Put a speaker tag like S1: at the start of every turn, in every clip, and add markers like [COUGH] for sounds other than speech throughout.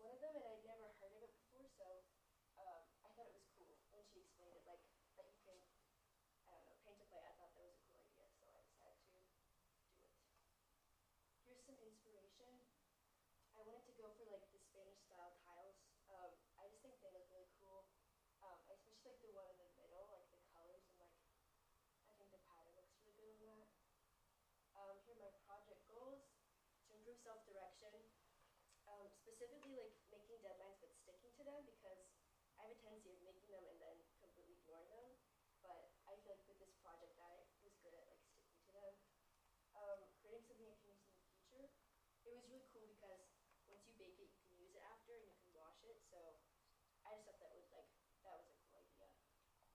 S1: one of them, and I'd never heard of it before, so um, I thought it was cool when she explained it, like that you can, I don't know, paint a plate. I thought that was a cool idea, so I decided to do it. Here's some inspiration. I wanted to go for like the Spanish style tiles. Um, I just think they look really cool. Um, especially like the one in the middle, like the colors and like I think the pattern looks really good on that. Um, here are my project goals to improve self-direction. Specifically like making deadlines but sticking to them because I have a tendency of making them and then completely ignoring them. But I feel like with this project I was good at like sticking to them. Um, creating something I can use in the future. It was really cool because once you bake it you can use it after and you can wash it. So I just thought that was like that was a cool idea.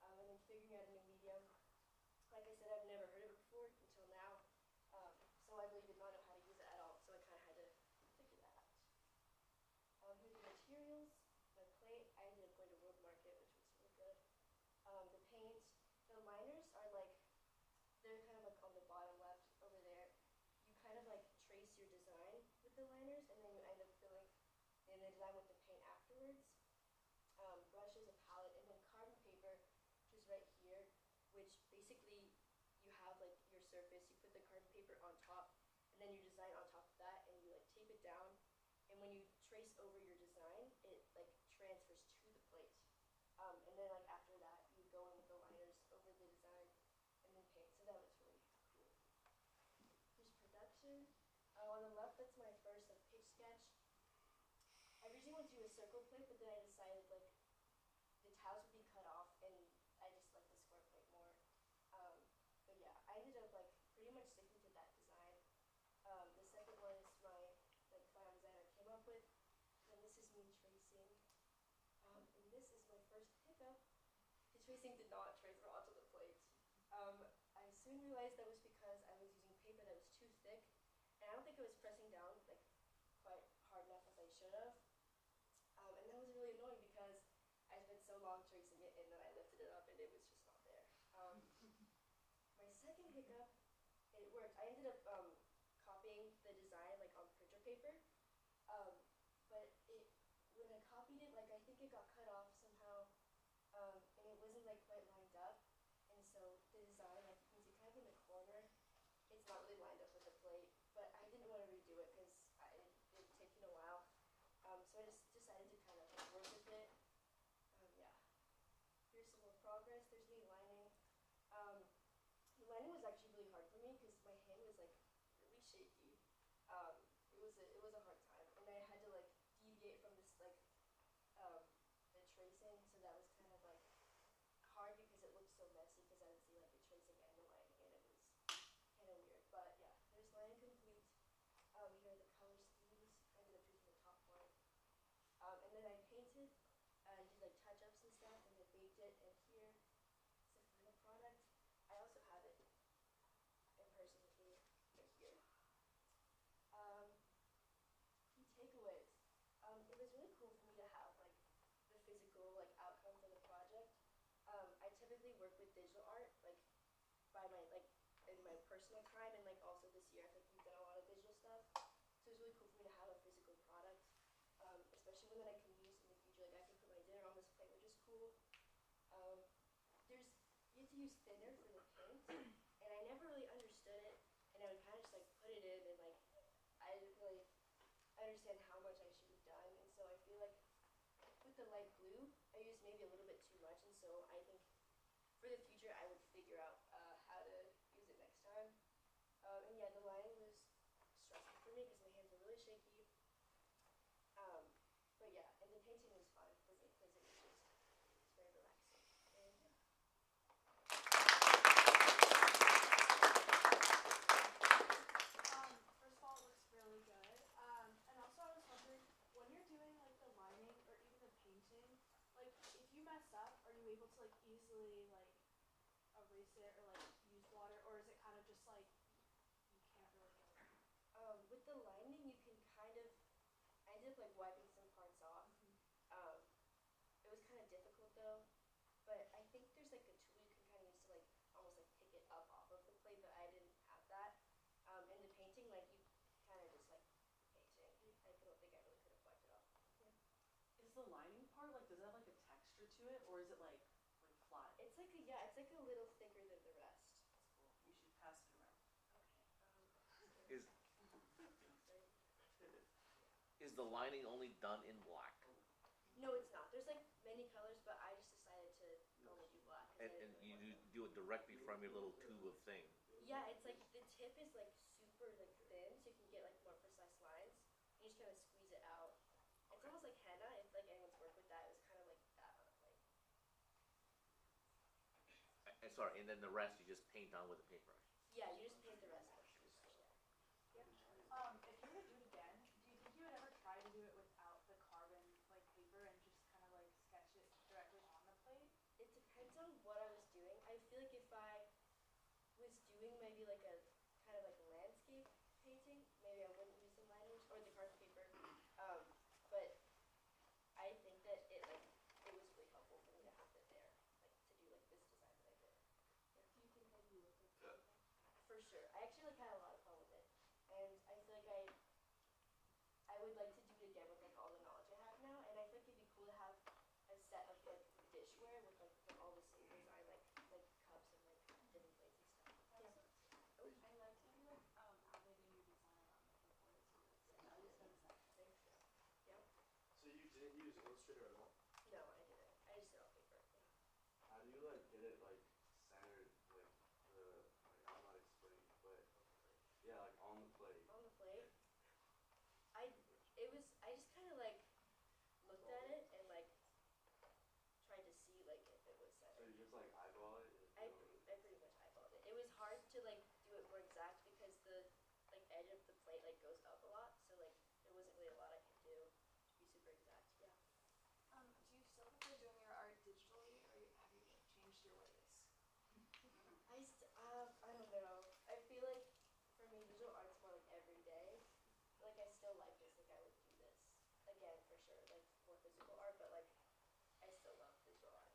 S1: Um, and then figuring out a new medium. Like I said, I've never heard of it before until now. Um, so I really did not know how to use it at all. So I kind of had to figure that out. Um, here's the materials. My plate. I ended up going to World Market, which was really good. Um, the paint. The liners are like they're kind of like on the bottom left over there. You kind of like trace your design the liners, and then you end up filling in the design with the paint afterwards um, brushes, a palette, and then carbon paper, which is right here, which basically you have like your surface, you put the carbon paper on top, and then you design on top of that, and you like tape it down, and when you trace over your design, it like transfers to the plate. Um, and then like after that, you go in with the liners over the design, and then paint. So that was really cool. Production. Uh, on the left, that's my first like pitch sketch. I originally wanted to do a circle plate, but then I decided like the tiles would be cut off, and I just like the square plate more. Um, but yeah, I ended up like pretty much sticking to that design. Um, the second one is my like final design I came up with, and this is me tracing. Um, and this is my first hiccup. The tracing did not transfer onto the plate. Um, I soon realized that was because I was using paper that was too thick, and I don't think it was pressing down like quite hard enough as I should have. Um, and that was really annoying because I spent so long tracing it and then I lifted it up and it was just not there. Um, my second hiccup, it worked. I ended up um, copying the design like on printer paper, um, but it when I copied it, like I think it got cut off somehow, um, and it wasn't like quite lined up. And so the design, like you can kind of in the corner, it's not really lined up with the plate. But I didn't want to redo it because it had taken a while. Um, so I just decided to kind of like work with it. Um, yeah. Here's some more progress. There's me lining. Um, the lining was actually really hard for me because my hand was like really shaky. Um, it was a, it was a hard time, and I had to like deviate from this like um, the tracing, so that was kind of like hard because it looked so messy because I would see like the tracing and the lining, and it was kind of weird. But yeah, there's lining complete. Um, here are the color schemes. I ended up choosing the top one. Um, and then I painted uh, and did like touch ups and stuff, and then baked it. And here is the final product. I also have it in person with me right here. Um, key takeaways. Um, it was really cool for me to have like the physical like outcome for the project. Um, I typically work with digital art like by my like in my personal time and like also this year I think we've done a lot of digital stuff. So it's really cool for me to have a physical product, um, one that I can use in the future. Like I can put my dinner on this plate, which is cool. Um, there's you have to use thinner for the paint, and I never really understood it, and I would kind of just like put it in and like I didn't really understand how much I should have done, and so I feel like with the light blue, I used maybe a little bit too much, and so I think for the future I would figure out uh, how to use it next time. Um, and yeah, the lining was stressful for me because my hands were really shaky. Um, but yeah, and the painting was fun for me because it was just it's very relaxing. And yeah.
S2: Um, first of all, it looks really good. Um, and also I was wondering, when you're doing like the lining or even the painting, like if you mess up, are you able to like easily like erase it or like use water, or is it kind of just like you can't really get it?
S1: Um, with the lining, you can kind of. I ended up like wiping some parts off. Um, it was kind of difficult though, but I think there's like a tool you can kind of use to like almost like pick it up off of the plate, but I didn't have that. Um, in the painting, like you kind of just like painting. I don't think I really could have wiped it off.
S3: Is the lining part like does it have like a texture to it or is it like like flat?
S1: It's like a yeah, it's like a little thicker than the rest.
S3: That's cool. You should pass it around.
S1: Okay. Um,
S4: Is is the lining only done in black?
S1: no, it's not. There's like many colors, but I just decided to only do black.
S4: And, and you do, do it directly from your little tube of thing.
S1: Yeah, it's like the tip is like super like thin, so you can get like more precise lines. You just kind of squeeze it out. It's almost like henna. If like anyone's worked with that, it was kind of like that on a plate.
S4: A- And sorry, and then the rest you just paint on with a paintbrush.
S1: Yeah, you just paint the rest of it.
S2: Um, if you were to do it again, do you think you would ever try to do it without the carbon like paper and just kind of like sketch it directly on the plate?
S1: It depends on what I was doing. I feel like if I was doing maybe like a kind of like landscape painting, maybe I wouldn't use the liners or the carbon paper. Um, but I think that it like it was really helpful for me to have it there, like to do like this design that I did.
S2: Do you think that you would look
S5: Yeah.
S1: For sure. I actually like had a lot of fun with it. And I feel like I I would like to do it again with like all the knowledge I have now and I feel like it'd be cool to have a set of like dishware with like with all the same design like like cups and like different plates and stuff. Yeah.
S2: I liked how you like um added a new design around the board too. I just noticed that.
S1: Thanks. Yep.
S5: So you didn't use Illustrator at all?
S1: No, I didn't. I just did all paper. Yeah.
S5: How do you like get it like centered, like the like I'm not explaining, but yeah, like on the plate.
S1: On the plate. I it was I just kinda like looked at it and like tried to see like if it was
S5: So
S1: centered.
S5: you just like eyeball it. and
S1: I,
S5: you know,
S1: I pretty much eyeballed it. It was hard to like do it more exact because the like edge of the plate like goes up a lot, so like there wasn't really a lot I could do to be super exact. Yeah.
S2: Um, do you still prefer doing your art digitally or you- have you like changed your ways?
S1: I st- uh, I don't know. I feel like for me visual art's more like every day. Like I still like this. Like I would do this again for sure. Like more physical art, but like I still love visual art.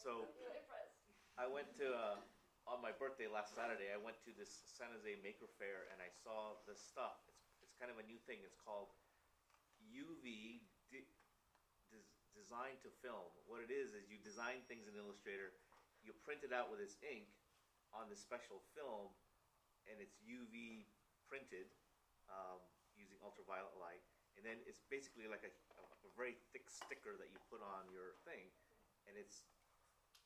S4: So. I went to uh, on my birthday last Saturday. I went to this San Jose Maker Faire and I saw this stuff. It's it's kind of a new thing. It's called UV de- des- design to film. What it is is you design things in Illustrator, you print it out with this ink on this special film, and it's UV printed um, using ultraviolet light. And then it's basically like a, a very thick sticker that you put on your thing, and it's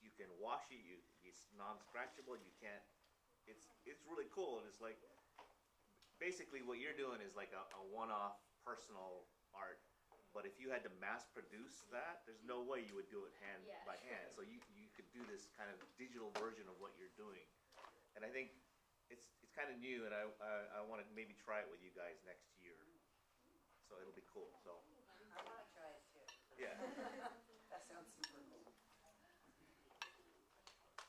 S4: you can wash it. You it's non-scratchable. You can't. It's it's really cool. And it's like basically what you're doing is like a, a one-off personal art. But if you had to mass produce that, there's no way you would do it hand
S1: Yeah.
S4: by hand. So you, you could do this kind of digital version of what you're doing. And I think it's it's kind of new, and I I, I want to maybe try it with you guys next year. So it'll be cool. So
S6: I wanna try it too.
S4: yeah, [LAUGHS]
S6: That sounds super cool.